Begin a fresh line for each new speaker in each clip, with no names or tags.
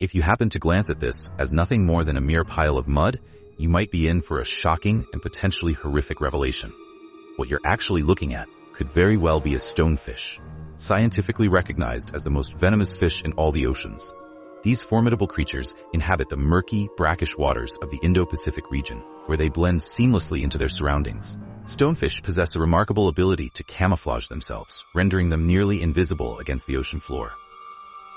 If you happen to glance at this as nothing more than a mere pile of mud, you might be in for a shocking and potentially horrific revelation. What you're actually looking at could very well be a stonefish, scientifically recognized as the most venomous fish in all the oceans. These formidable creatures inhabit the murky, brackish waters of the Indo-Pacific region, where they blend seamlessly into their surroundings. Stonefish possess a remarkable ability to camouflage themselves, rendering them nearly invisible against the ocean floor.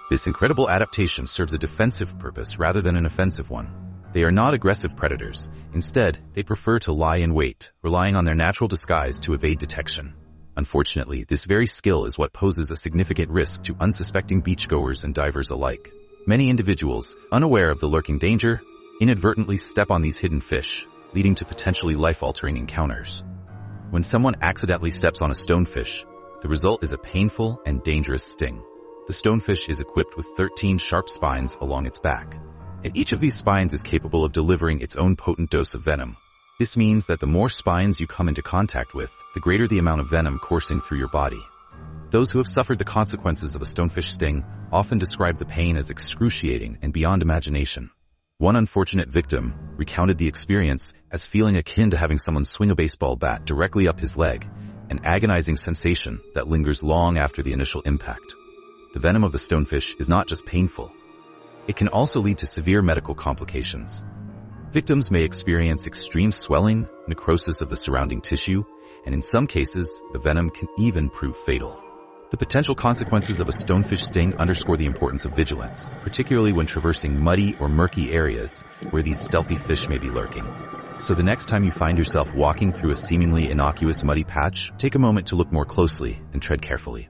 This incredible adaptation serves a defensive purpose rather than an offensive one. They are not aggressive predators. Instead, they prefer to lie in wait, relying on their natural disguise to evade detection. Unfortunately, this very skill is what poses a significant risk to unsuspecting beachgoers and divers alike. Many individuals, unaware of the lurking danger, inadvertently step on these hidden fish, leading to potentially life-altering encounters. When someone accidentally steps on a stonefish, the result is a painful and dangerous sting. The stonefish is equipped with 13 sharp spines along its back, and each of these spines is capable of delivering its own potent dose of venom. This means that the more spines you come into contact with, the greater the amount of venom coursing through your body. Those who have suffered the consequences of a stonefish sting often describe the pain as excruciating and beyond imagination. One unfortunate victim recounted the experience as feeling akin to having someone swing a baseball bat directly up his leg, an agonizing sensation that lingers long after the initial impact the venom of the stonefish is not just painful. It can also lead to severe medical complications. Victims may experience extreme swelling, necrosis of the surrounding tissue, and in some cases, the venom can even prove fatal. The potential consequences of a stonefish sting underscore the importance of vigilance, particularly when traversing muddy or murky areas where these stealthy fish may be lurking. So the next time you find yourself walking through a seemingly innocuous muddy patch, take a moment to look more closely and tread carefully.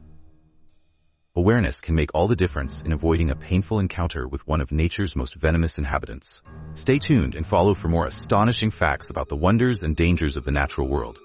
Awareness can make all the difference in avoiding a painful encounter with one of nature's most venomous inhabitants. Stay tuned and follow for more astonishing facts about the wonders and dangers of the natural world.